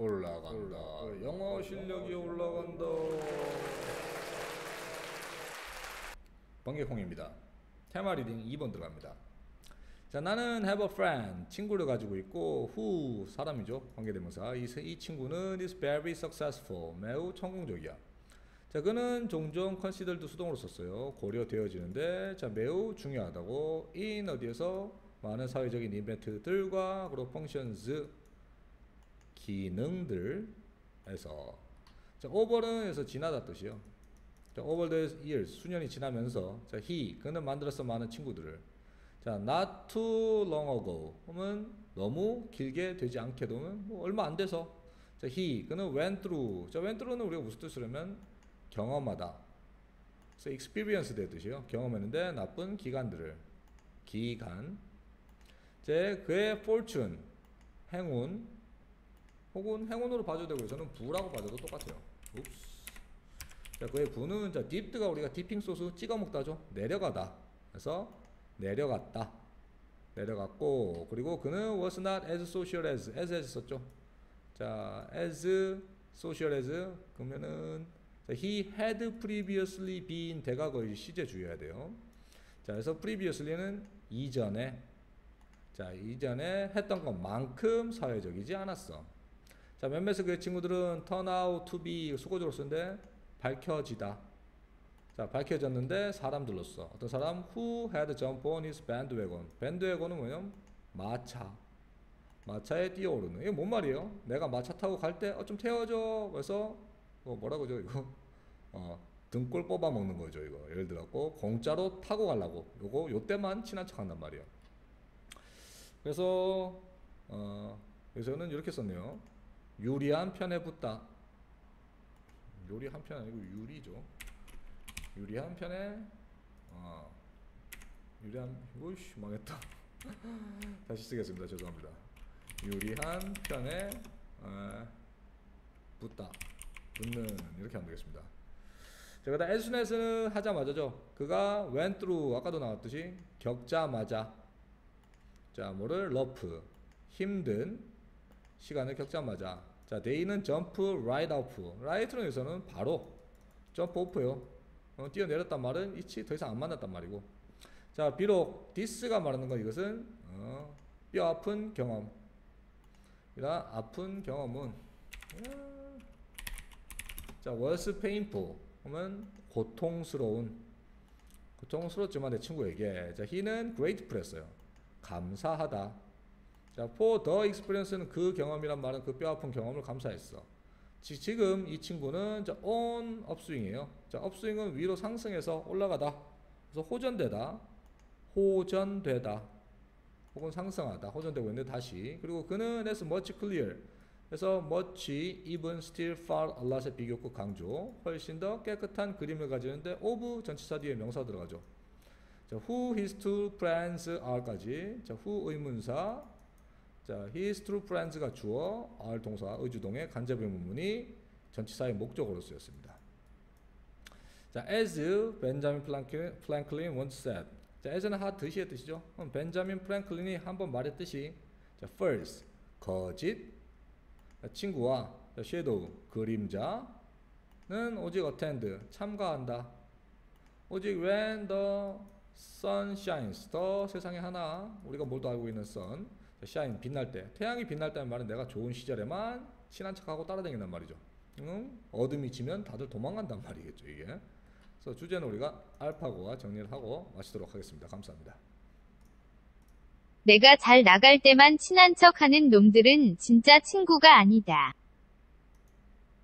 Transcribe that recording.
올라간다. 영어 실력이 올라간다. 번개콩입니다. 테마 reading 2번 들어갑니다. 자, 나는 have a friend 친구를 가지고 있고 who 사람이죠. 관계대명사. 이, 이 친구는 is very successful 매우 성공적이야. 자, 그는 종종 considered 수동으로 썼어요. 고려되어지는데 자, 매우 중요하다고 in 어디에서 많은 사회적인 이벤트들과 그리고 functions 기능들에서. 자, over는 에서 지나다 뜻이요. 자, over the years 수년이 지나면서 자, he 그는 만들었어 많은 친구들을. 자, not too long ago 그러면 너무 길게 되지 않게도 뭐 얼마 안 돼서. 자, he 그는 went through. 자, went through는 우리가 무슨 뜻으로면 경험하다. 그래서 experience 될 뜻이요. 경험했는데 나쁜 기간들을. 기간. 제 그의 fortune 행운 혹은 행운으로 봐도 되고 저는 부라고 봐도 똑같아요. 읍스. 자, 그의 부는 자, 딥드가 우리가 디핑 소스 찍어 먹다죠. 내려가다. 그래서 내려갔다. 내려갔고 그리고 그는 was not as social as as as 썼죠. 자, as social as 그러면은 자, he had previously been 대가 거의 시제 주의해야 돼요. 자, 그래서 previously는 이전에 자, 이전에 했던 것만큼 사회적이지 않았어. 자, 몇몇의 그 친구들은 turn out to be 수고적으로 쓰는데 밝혀지다. 자, 밝혀졌는데 사람들로서 어떤 사람 who had jumped on his bandwagon. bandwagon은 뭐냐면 마차. 마차에 뛰어오르는. 이게 뭔 말이에요? 내가 마차 타고 갈 때 어 좀 태워줘. 그래서 뭐 뭐라고 죠 이거? 어, 등골 뽑아 먹는 거죠 이거. 예를 들었고 공짜로 타고 가려고. 요거 요 때만 친한 척 한단 말이에요. 그래서 어, 여기서는 이렇게 썼네요. 유리 한 편에 붙다. 요리 한 편 아니고 유리죠. 유리 한 편에 어, 유리 한 오이씨 망했다. 다시 쓰겠습니다. 죄송합니다. 유리 한 편에 어, 붙다. 붙는 이렇게 하면 되겠습니다. as soon as는 하자마자죠. 그가 went through 아까도 나왔듯이 겪자마자 자, 뭐를 러프 힘든 시간을 겪자마자 자, day는 jump right off. right는 여기서는 바로 jump off요. 어, 뛰어내렸단 말은 이치 더 이상 안 만났단 말이고. 자, 비록 this가 말하는 건 이것은 어, 뼈 아픈 경험. 이라 아픈 경험은 음, 자, was painful. 그러면 고통스러운 고통스럽지만 내 친구에게 자, he는 grateful 했어요. 감사하다. 자, for the experience는 그 경험이란 말은 그 뼈아픈 경험을 감사했어. 지, 지금 이 친구는 자, on upswing이에요. 자, upswing은 위로 상승해서 올라가다. 그래서 호전되다. 호전되다. 혹은 상승하다. 호전되고 있는데 다시. 그리고 그는 as much clear. 그래서 much, even, still, far, a lot의 비교급 강조. 훨씬 더 깨끗한 그림을 가지는데 of 전치사 뒤에 명사 들어가죠. 자, who his two friends are까지. 자, who 의문사. 자, his two friends가 주어, are 동사, 의주동의 간접 의문문이 전치사의 목적으로 쓰였습니다. 자, as Franklin, Franklin once said. 자, as는 하듯이의 뜻이죠. 그럼 벤자민 플랭클린이 한번 말했듯이 자, false 거짓 자, 친구와 자, shadow 그림자는 오직 attend 참가한다. 오직 when the sun shines 더 세상에 하나 우리가 모두 알고 있는 sun shine 빛날 때 태양이 빛날 때는 말은 내가 좋은 시절에만 친한 척하고 따라다닌단 말이죠. 응? 어둠이 지면 다들 도망간단 말이겠죠 이게. 그래서 주제는 우리가 알파고와 정리를 하고 마치도록 하겠습니다. 감사합니다. 내가 잘 나갈 때만 친한 척 하는 놈들은 진짜 친구가 아니다.